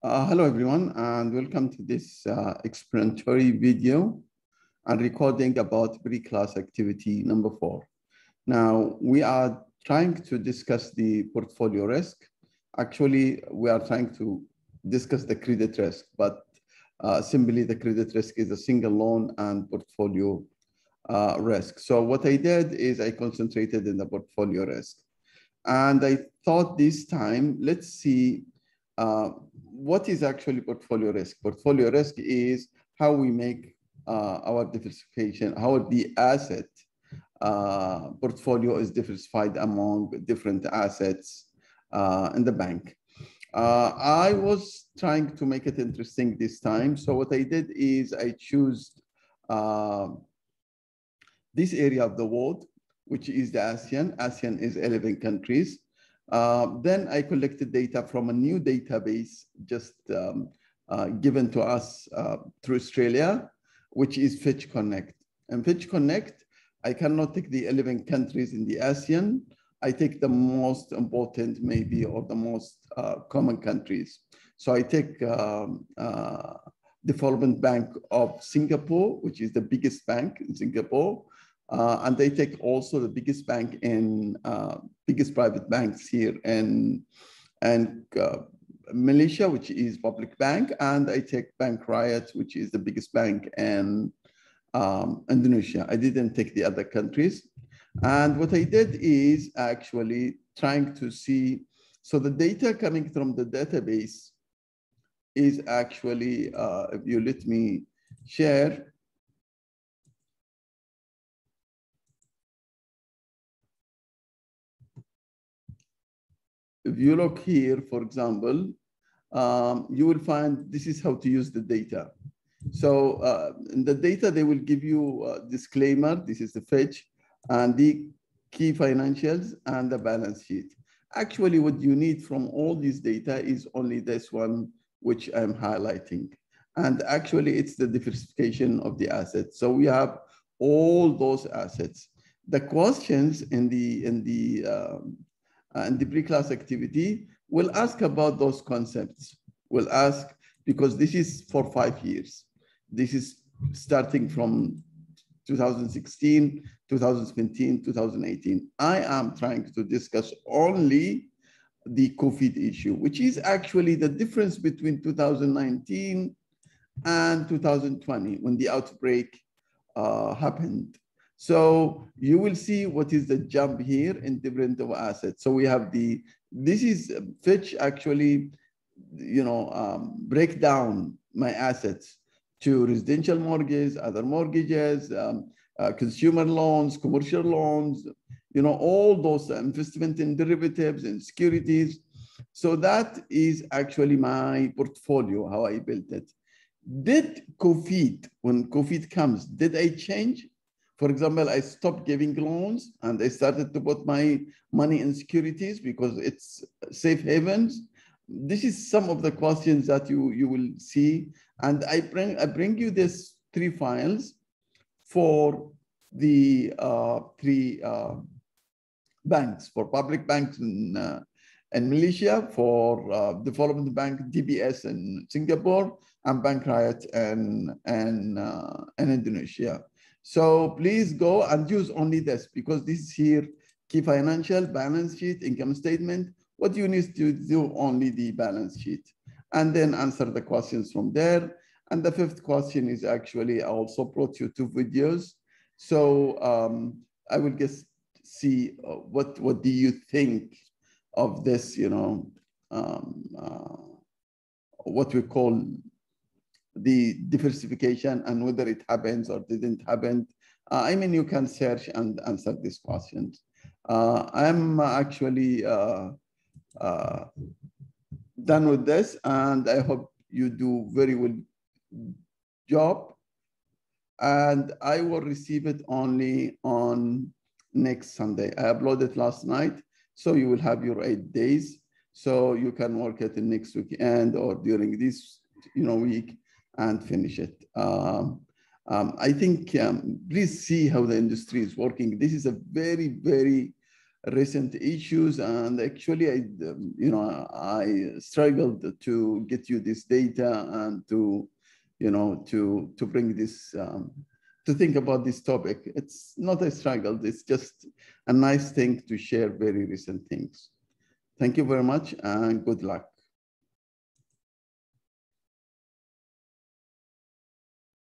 Uh, hello, everyone, and welcome to this uh, explanatory video and recording about pre-class activity number four. Now, we are trying to discuss the portfolio risk. Actually, we are trying to discuss the credit risk, but uh, simply the credit risk is a single loan and portfolio uh, risk. So what I did is I concentrated in the portfolio risk. And I thought this time, let's see uh, what is actually portfolio risk. Portfolio risk is how we make uh, our diversification, how the asset uh, portfolio is diversified among different assets uh, in the bank. Uh, I was trying to make it interesting this time. So what I did is I choose uh, this area of the world, which is the ASEAN. ASEAN is 11 countries. Uh, then I collected data from a new database just um, uh, given to us uh, through Australia, which is Fitch Connect. And Fitch Connect, I cannot take the 11 countries in the ASEAN. I take the most important maybe or the most uh, common countries. So I take um, uh, Development Bank of Singapore, which is the biggest bank in Singapore. Uh, and they take also the biggest bank in uh, biggest private banks here in and uh, Malaysia, which is public bank, and I take Bank Rakyat, which is the biggest bank in um, Indonesia. I didn't take the other countries. And what I did is actually trying to see, so the data coming from the database is actually, uh, if you let me share, if you look here, for example, um, you will find this is how to use the data. So uh, in the data, they will give you a disclaimer. This is the Fitch and the key financials and the balance sheet. Actually, what you need from all these data is only this one, which I'm highlighting. And actually, it's the diversification of the assets. So we have all those assets. The questions in the in the um, and the pre-class activity will ask about those concepts. We'll ask, because this is for five years. This is starting from 2016, 2017, 2018. I am trying to discuss only the COVID issue, which is actually the difference between 2019 and 2020 when the outbreak uh, happened. So you will see what is the jump here in different of assets. So we have the, this is Fitch actually, you know, um, break down my assets to residential mortgages, other mortgages, um, uh, consumer loans, commercial loans, you know, all those investment in derivatives and securities. So that is actually my portfolio, how I built it. Did COVID, when COVID comes, did I change? For example, I stopped giving loans and I started to put my money in securities because it's safe havens. This is some of the questions that you, you will see. And I bring, I bring you these three files for the uh, three uh, banks, for public banks in, uh, in Malaysia, for uh, Development Bank, DBS in Singapore, and Bank in, in, uh, in Indonesia. So please go and use only this because this is here, key financial, balance sheet, income statement. What you need to do only the balance sheet and then answer the questions from there. And the fifth question is actually, I also brought you two videos. So um, I will just see uh, what, what do you think of this, you know, um, uh, what we call the diversification and whether it happens or didn't happen. Uh, I mean, you can search and answer these questions. Uh, I'm actually uh, uh, done with this and I hope you do very well job. And I will receive it only on next Sunday. I uploaded last night, so you will have your eight days. So you can work at the next weekend or during this you know, week and finish it. Um, um, I think um, please see how the industry is working. This is a very, very recent issues. And actually, I, um, you know, I struggled to get you this data and to, you know, to, to bring this, um, to think about this topic. It's not a struggle. It's just a nice thing to share very recent things. Thank you very much and good luck.